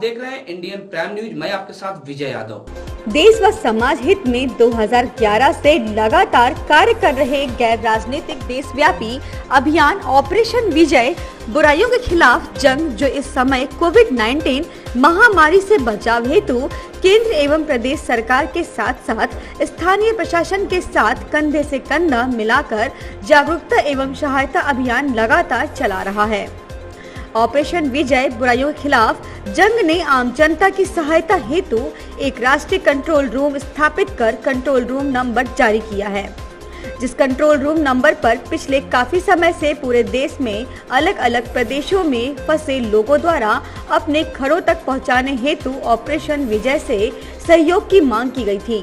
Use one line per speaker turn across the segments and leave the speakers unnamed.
देख रहे हैं इंडियन प्राइम न्यूज़। मैं आपके साथ विजय यादव।
देश व समाज हित में 2011 से लगातार कार्य कर रहे गैर राजनीतिक देशव्यापी अभियान ऑपरेशन विजय, बुराइयों के खिलाफ जंग जो इस समय कोविड 19 महामारी से बचाव हेतु केंद्र एवं प्रदेश सरकार के साथ साथ स्थानीय प्रशासन के साथ कंधे से कंधा मिलाकर जागरूकता एवं सहायता अभियान लगातार चला रहा है। ऑपरेशन विजय बुराइयों के खिलाफ जंग ने आम जनता की सहायता हेतु एक राष्ट्रीय कंट्रोल रूम स्थापित कर कंट्रोल रूम नंबर जारी किया है। जिस कंट्रोल रूम नंबर पर पिछले काफ़ी समय से पूरे देश में अलग अलग प्रदेशों में फंसे लोगों द्वारा अपने घरों तक पहुँचाने हेतु ऑपरेशन विजय से सहयोग की मांग की गई थी।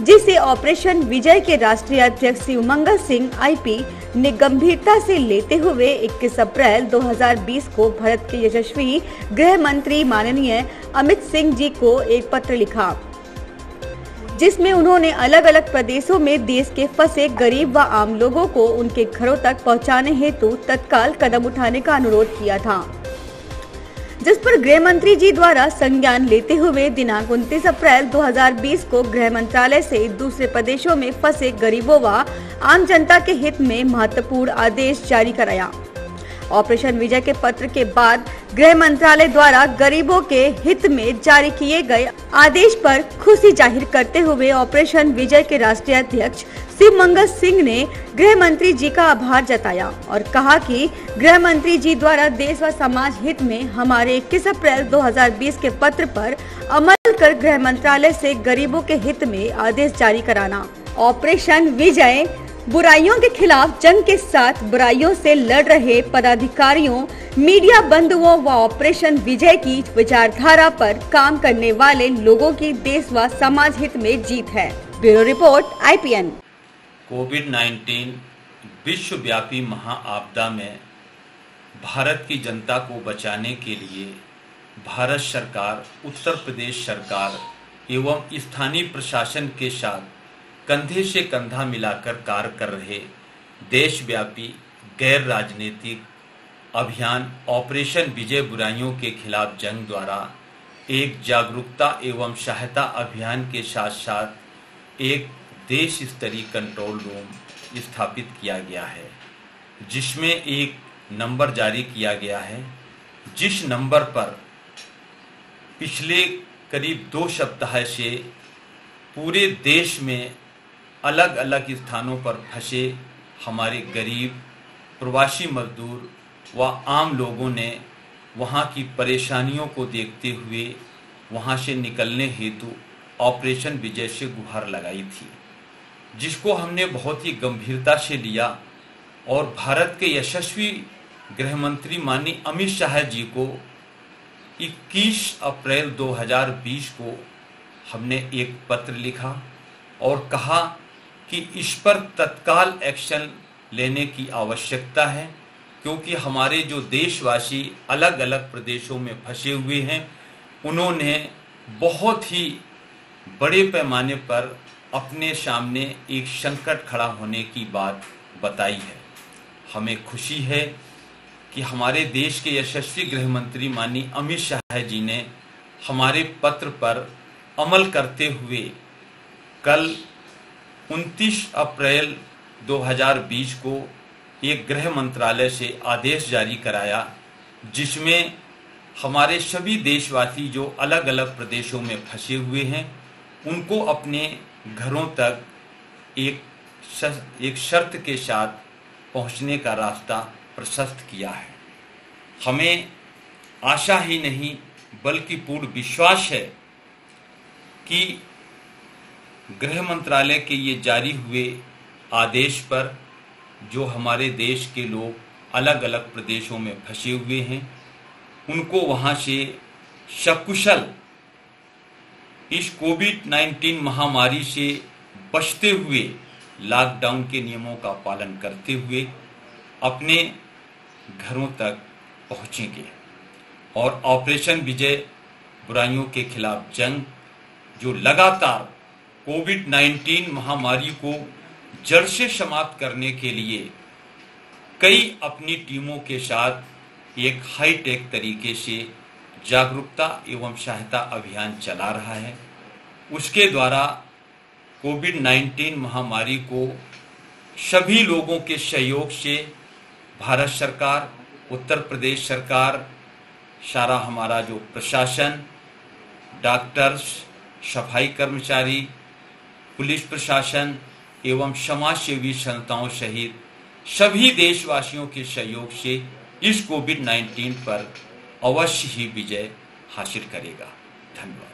जिसे ऑपरेशन विजय के राष्ट्रीय अध्यक्ष शिव मंगल सिंह, आईपी, ने गंभीरता से लेते हुए 21 अप्रैल 2020 को भारत के यशस्वी गृह मंत्री माननीय अमित सिंह जी को एक पत्र लिखा। जिसमें उन्होंने अलग अलग प्रदेशों में देश के फंसे गरीब व आम लोगों को उनके घरों तक पहुँचाने हेतु तत्काल कदम उठाने का अनुरोध किया था। जिस पर गृह मंत्री जी द्वारा संज्ञान लेते हुए दिनांक उनतीस अप्रैल 2020 को गृह मंत्रालय से दूसरे प्रदेशों में फंसे गरीबों व आम जनता के हित में महत्वपूर्ण आदेश जारी कराया। ऑपरेशन विजय के पत्र के बाद गृह मंत्रालय द्वारा गरीबों के हित में जारी किए गए आदेश पर खुशी ज़ाहिर करते हुए ऑपरेशन विजय के राष्ट्रीय अध्यक्ष शिव मंगल सिंह ने गृह मंत्री जी का आभार जताया और कहा कि गृह मंत्री जी द्वारा देश व समाज हित में हमारे 21 अप्रैल 2020 के पत्र पर अमल कर गृह मंत्रालय से गरीबों के हित में आदेश जारी कराना। ऑपरेशन विजय बुराइयों के खिलाफ जंग के साथ बुराइयों से लड़ रहे पदाधिकारियों, मीडिया बंधुओं व ऑपरेशन विजय की विचारधारा पर काम करने वाले लोगों की देश व समाज हित में जीत है। Bureau report, IPN.
कोविड 19 विश्वव्यापी महाआपदा में भारत की जनता को बचाने के लिए भारत सरकार, उत्तर प्रदेश सरकार एवं स्थानीय प्रशासन के साथ कंधे से कंधा मिलाकर कार्य कर रहे देशव्यापी गैर राजनीतिक अभियान ऑपरेशन विजय बुराइयों के खिलाफ जंग द्वारा एक जागरूकता एवं सहायता अभियान के साथ साथ एक देश स्तरीय कंट्रोल रूम स्थापित किया गया है, जिसमें एक नंबर जारी किया गया है। जिस नंबर पर पिछले करीब दो सप्ताह से पूरे देश में अलग अलग स्थानों पर फंसे हमारे गरीब, प्रवासी मजदूर व आम लोगों ने वहाँ की परेशानियों को देखते हुए वहाँ से निकलने हेतु ऑपरेशन विजय से गुहार लगाई थी, जिसको हमने बहुत ही गंभीरता से लिया और भारत के यशस्वी गृह मंत्री माननीय अमित शाह जी को 21 अप्रैल 2020 को हमने एक पत्र लिखा और कहा कि इस पर तत्काल एक्शन लेने की आवश्यकता है, क्योंकि हमारे जो देशवासी अलग अलग प्रदेशों में फंसे हुए हैं, उन्होंने बहुत ही बड़े पैमाने पर अपने सामने एक संकट खड़ा होने की बात बताई है। हमें खुशी है कि हमारे देश के यशस्वी गृह मंत्री माननीय अमित शाह जी ने हमारे पत्र पर अमल करते हुए कल 29 अप्रैल 2020 को एक गृह मंत्रालय से आदेश जारी कराया, जिसमें हमारे सभी देशवासी जो अलग अलग प्रदेशों में फंसे हुए हैं, उनको अपने घरों तक एक एक शर्त के साथ पहुँचने का रास्ता प्रशस्त किया है। हमें आशा ही नहीं, बल्कि पूर्ण विश्वास है कि गृह मंत्रालय के ये जारी हुए आदेश पर जो हमारे देश के लोग अलग अलग प्रदेशों में फंसे हुए हैं, उनको वहाँ से सकुशल इस कोविड 19 महामारी से बचते हुए लॉकडाउन के नियमों का पालन करते हुए अपने घरों तक पहुँचेंगे। और ऑपरेशन विजय बुराइयों के खिलाफ जंग जो लगातार कोविड 19 महामारी को जड़ से समाप्त करने के लिए कई अपनी टीमों के साथ एक हाईटेक तरीके से जागरूकता एवं सहायता अभियान चला रहा है। उसके द्वारा कोविड 19 महामारी को सभी लोगों के सहयोग से भारत सरकार, उत्तर प्रदेश सरकार, सारा हमारा जो प्रशासन, डॉक्टर्स, सफ़ाई कर्मचारी पुलिस प्रशासन एवं समाज सेवी संस्थाओं सहित सभी देशवासियों के सहयोग से इस कोविड 19 पर अवश्य ही विजय हासिल करेगा। धन्यवाद।